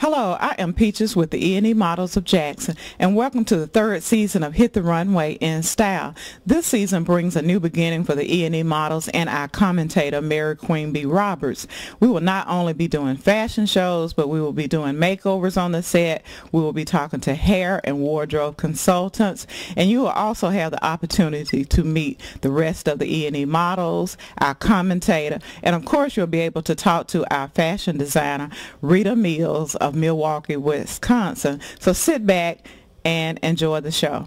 Hello, I am Peaches with the E&E Models of Jackson, and welcome to the third season of Hit the Runway in Style. This season brings a new beginning for the E&E Models and our commentator, Mary Queen B. Roberts. We will not only be doing fashion shows, but we will be doing makeovers on the set. We will be talking to hair and wardrobe consultants, and you will also have the opportunity to meet the rest of the E&E Models, our commentator, and of course you'll be able to talk to our fashion designer, Rita Mills, of Milwaukee, Wisconsin. So sit back and enjoy the show.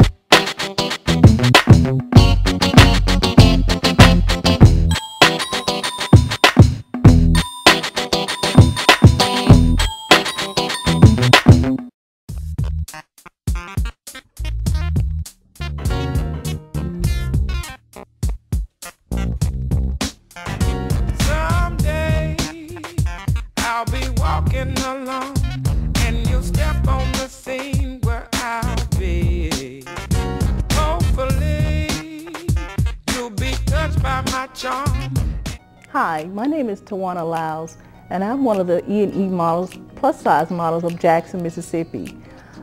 Name is Tawana Lyles, and I'm one of the E&E models, plus size models of Jackson, Mississippi.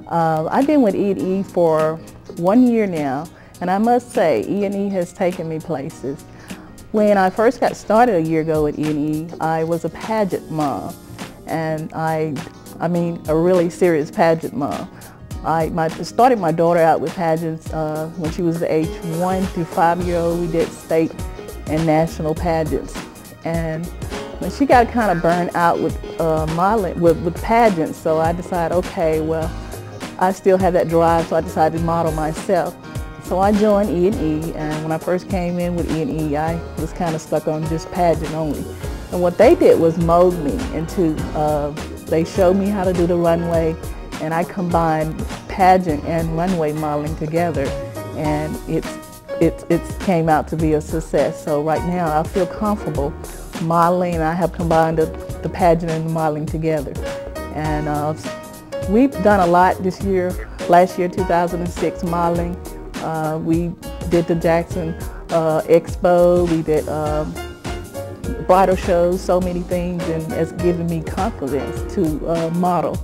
Uh, I've been with E&E for one year now, and I must say E&E has taken me places. When I first got started a year ago at E&E, I was a pageant mom, and I, I mean, a really serious pageant mom. I my, started my daughter out with pageants uh, when she was the age one through five year old. We did state and national pageants. And when she got kind of burned out with uh, modeling, with, with pageants, so I decided, okay, well, I still have that drive, so I decided to model myself. So I joined E&E, and when I first came in with E&E, I was kind of stuck on just pageant only. And what they did was mold me into, uh, they showed me how to do the runway, and I combined pageant and runway modeling together, and it's it, it came out to be a success. So right now I feel comfortable modeling and I have combined the, the pageant and the modeling together. And uh, we've done a lot this year. Last year, 2006, modeling. Uh, we did the Jackson uh, Expo. We did um, bridal shows, so many things, and it's given me confidence to uh, model.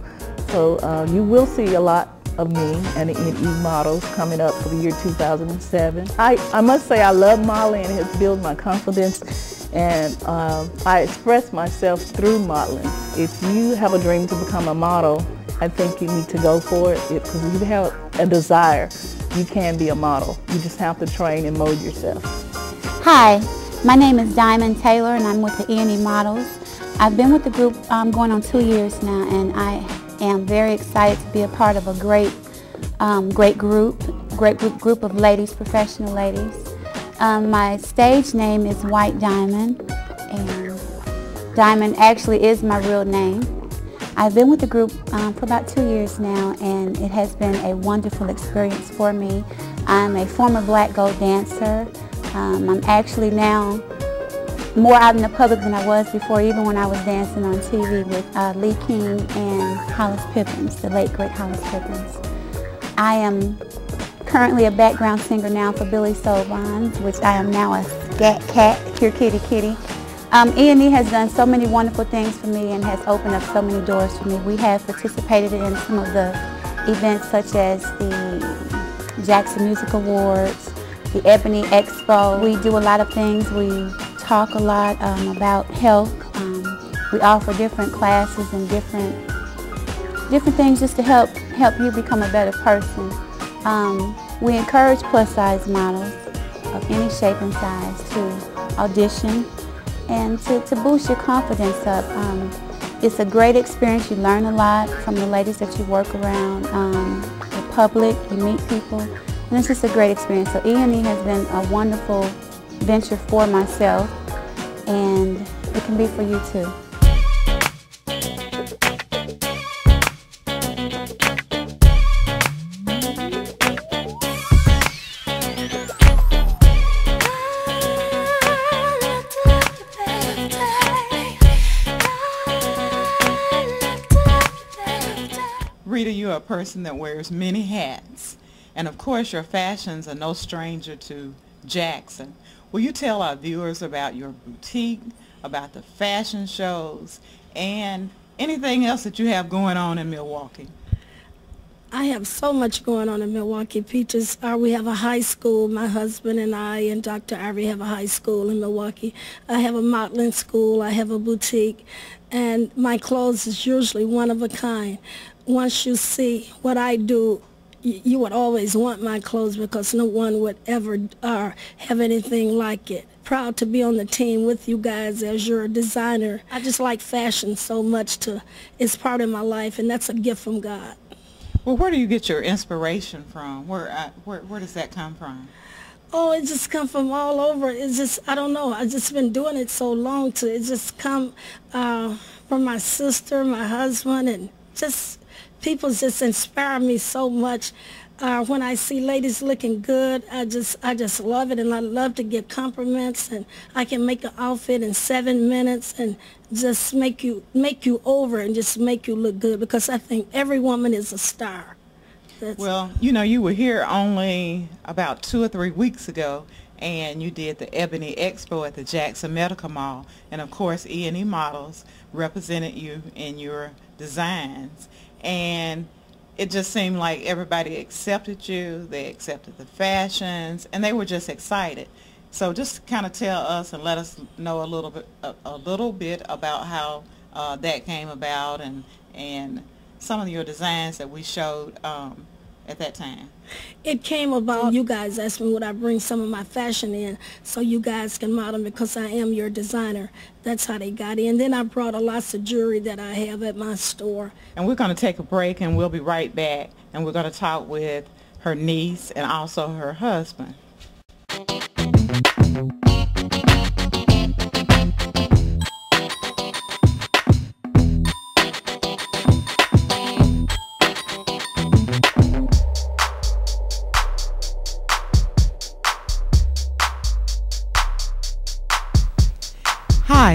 So uh, you will see a lot of me and the E&E models coming up for the year 2007. I, I must say I love modeling it has built my confidence and uh, I express myself through modeling. If you have a dream to become a model, I think you need to go for it because if you have a desire, you can be a model. You just have to train and mold yourself. Hi, my name is Diamond Taylor and I'm with the E&E Models. I've been with the group um, going on two years now and I am very excited to be a part of a great, um, great group, great group, of ladies, professional ladies. Um, my stage name is White Diamond and Diamond actually is my real name. I've been with the group um, for about two years now and it has been a wonderful experience for me. I'm a former black gold dancer. Um, I'm actually now more out in the public than I was before, even when I was dancing on TV with uh, Lee King and Hollis Pippins, the late great Hollis Pippins. I am currently a background singer now for Billy Soul which I am now a scat cat, here kitty kitty. Um, E&E has done so many wonderful things for me and has opened up so many doors for me. We have participated in some of the events such as the Jackson Music Awards, the Ebony Expo. We do a lot of things. We talk a lot um, about health. Um, we offer different classes and different different things just to help help you become a better person. Um, we encourage plus size models of any shape and size to audition and to, to boost your confidence up. Um, it's a great experience. You learn a lot from the ladies that you work around, um, the public, you meet people, and it's just a great experience. So E&E has been a wonderful venture for myself and it can be for you too. Rita, you're a person that wears many hats. And of course, your fashions are no stranger to Jackson. Will you tell our viewers about your boutique, about the fashion shows, and anything else that you have going on in Milwaukee? I have so much going on in Milwaukee Peaches. Uh, we have a high school. My husband and I and Dr. Ivory have a high school in Milwaukee. I have a modeling school. I have a boutique. And my clothes is usually one of a kind. Once you see what I do, you would always want my clothes because no one would ever uh, have anything like it. Proud to be on the team with you guys as your designer. I just like fashion so much to, it's part of my life and that's a gift from God. Well, where do you get your inspiration from? Where, uh, where, where does that come from? Oh, it just come from all over. It's just I don't know. I've just been doing it so long to it just come uh, from my sister, my husband, and just people just inspire me so much. Uh, when I see ladies looking good, I just I just love it, and I love to get compliments. And I can make an outfit in seven minutes and just make you make you over and just make you look good because I think every woman is a star. That's well, you know, you were here only about two or three weeks ago, and you did the Ebony Expo at the Jackson Medical Mall, and of course, E&E Models represented you in your designs, and it just seemed like everybody accepted you, they accepted the fashions, and they were just excited. So just kind of tell us and let us know a little bit a, a little bit about how uh, that came about and and some of your designs that we showed um, at that time. It came about you guys asked me would I bring some of my fashion in so you guys can model because I am your designer. That's how they got in. Then I brought a lots of jewelry that I have at my store. And we're going to take a break and we'll be right back and we're going to talk with her niece and also her husband.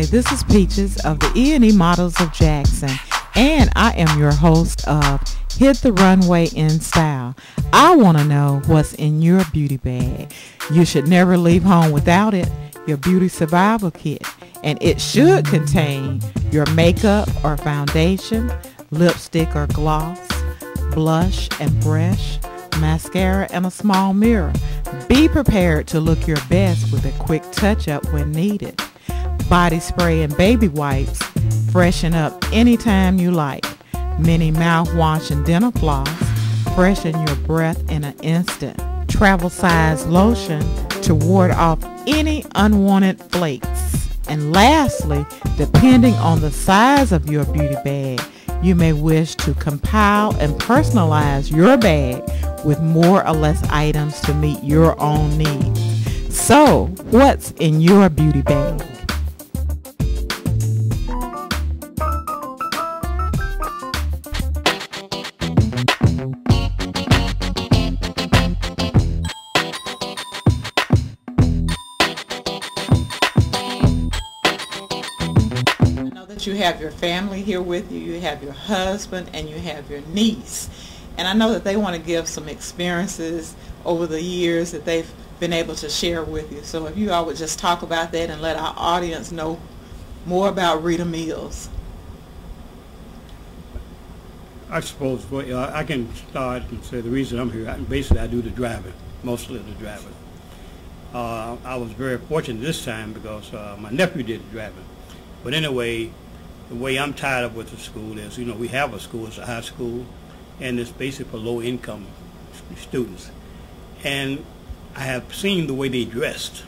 This is Peaches of the E&E Models of Jackson, and I am your host of Hit the Runway in Style. I want to know what's in your beauty bag. You should never leave home without it, your beauty survival kit. And it should contain your makeup or foundation, lipstick or gloss, blush and brush, mascara and a small mirror. Be prepared to look your best with a quick touch-up when needed. Body spray and baby wipes freshen up anytime you like mini mouthwash and dental floss, freshen your breath in an instant. Travel size lotion to ward off any unwanted flakes. And lastly, depending on the size of your beauty bag, you may wish to compile and personalize your bag with more or less items to meet your own needs. So, what's in your beauty bag? You have your family here with you, you have your husband, and you have your niece. And I know that they want to give some experiences over the years that they've been able to share with you. So if you all would just talk about that and let our audience know more about Rita Mills. I suppose well, I can start and say the reason I'm here, basically I do the driving, mostly the driving. Uh, I was very fortunate this time because uh, my nephew did the driving. But anyway, the way I'm tied up with the school is, you know, we have a school, it's a high school, and it's basically for low income students. And I have seen the way they dressed.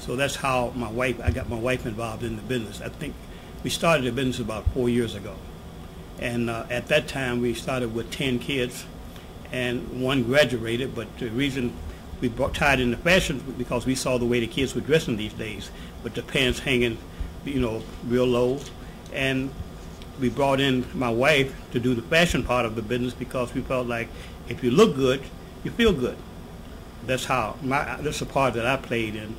So that's how my wife, I got my wife involved in the business. I think we started the business about four years ago. And uh, at that time, we started with 10 kids, and one graduated, but the reason we brought, tied in the fashion because we saw the way the kids were dressing these days, with the pants hanging, you know, real low, and we brought in my wife to do the fashion part of the business because we felt like if you look good, you feel good. That's how my that's the part that I played in.